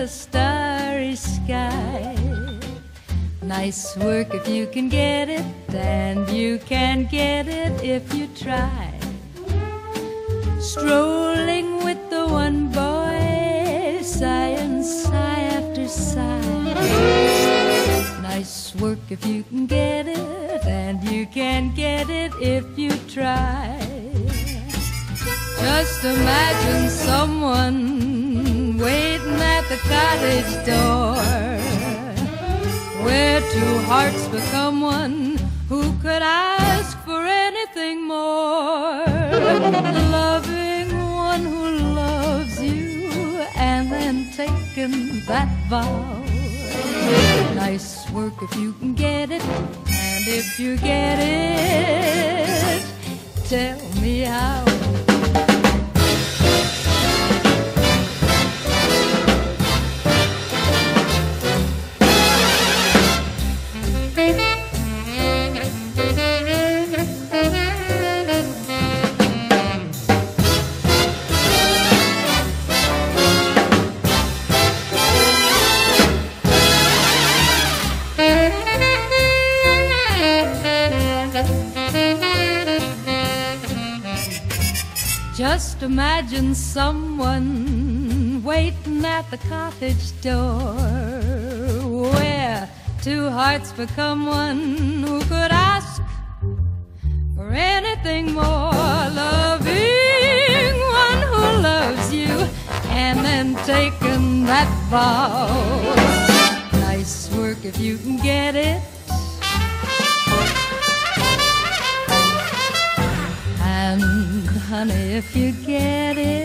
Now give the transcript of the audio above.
the starry sky. Nice work if you can get it, and you can get it if you try. Strolling with the one boy, sigh and sigh after sigh. Nice work if you can get it, and you can get it if you try. Just imagine someone cottage door where two hearts become one. Who could ask for anything more? Loving one who loves you and then taking that vow. Nice work if you can get it, and if you get it, tell me how. Just imagine someone waiting at the cottage door where two hearts become one. Who could ask for anything more? Loving one who loves you and then taking that vow. Nice work if you can get it. honey, if you get it.